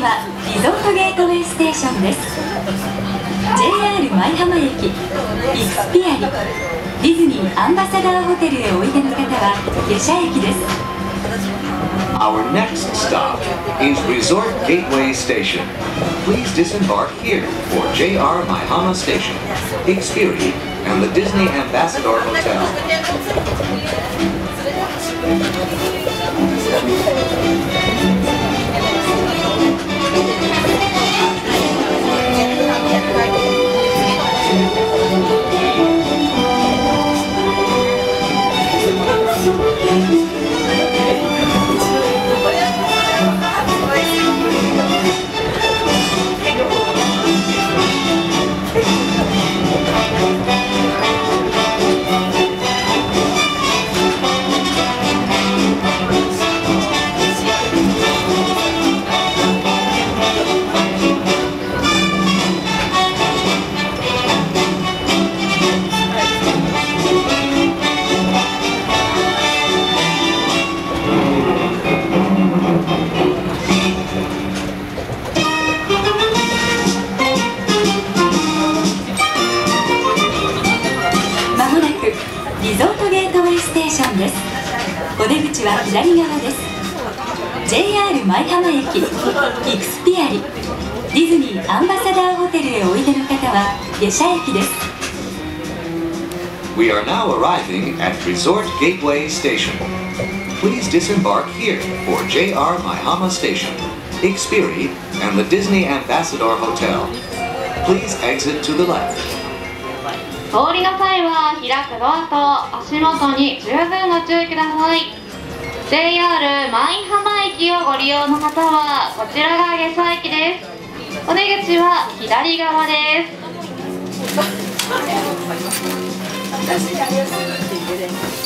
はリゾートゲートウェイステーションです JR 舞浜駅イクスピアリディズニーアンバサダーホテルへおいでの方は下車駅です Our next stop is Resort Gateway Station. Please disembark here for JR Maihama Station, Xperia, and the Disney Ambassador Hotel. ですお出口は左側です JR 舞浜駅イクスピアリディズニーアンバサダーホテルへおいでの方は下車駅です We are now arriving at Resort Gateway Station. Please disembark here for JR Maihama Station, Xperi, and the Disney Ambassador Hotel. Please exit to the left. 通りの際は開くドアと足元に十分ご注意ください。JR 舞浜駅をご利用の方はこちらが下車駅です。お出口は左側です。